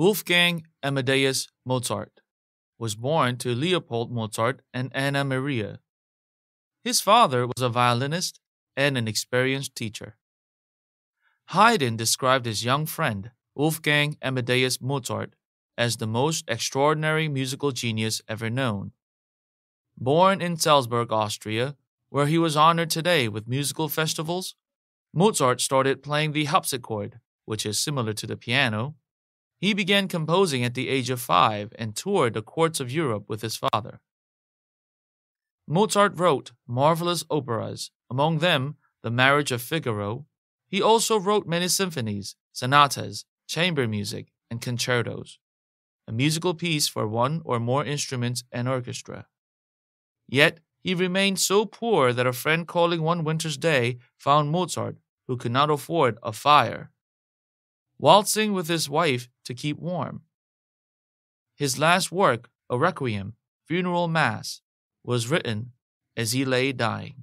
Wolfgang Amadeus Mozart was born to Leopold Mozart and Anna Maria. His father was a violinist and an experienced teacher. Haydn described his young friend, Wolfgang Amadeus Mozart, as the most extraordinary musical genius ever known. Born in Salzburg, Austria, where he was honored today with musical festivals, Mozart started playing the harpsichord, which is similar to the piano. He began composing at the age of five and toured the courts of Europe with his father. Mozart wrote marvelous operas, among them The Marriage of Figaro. He also wrote many symphonies, sonatas, chamber music, and concertos, a musical piece for one or more instruments and orchestra. Yet he remained so poor that a friend calling one winter's day found Mozart, who could not afford a fire, waltzing with his wife to keep warm. His last work, a requiem, funeral mass, was written as he lay dying.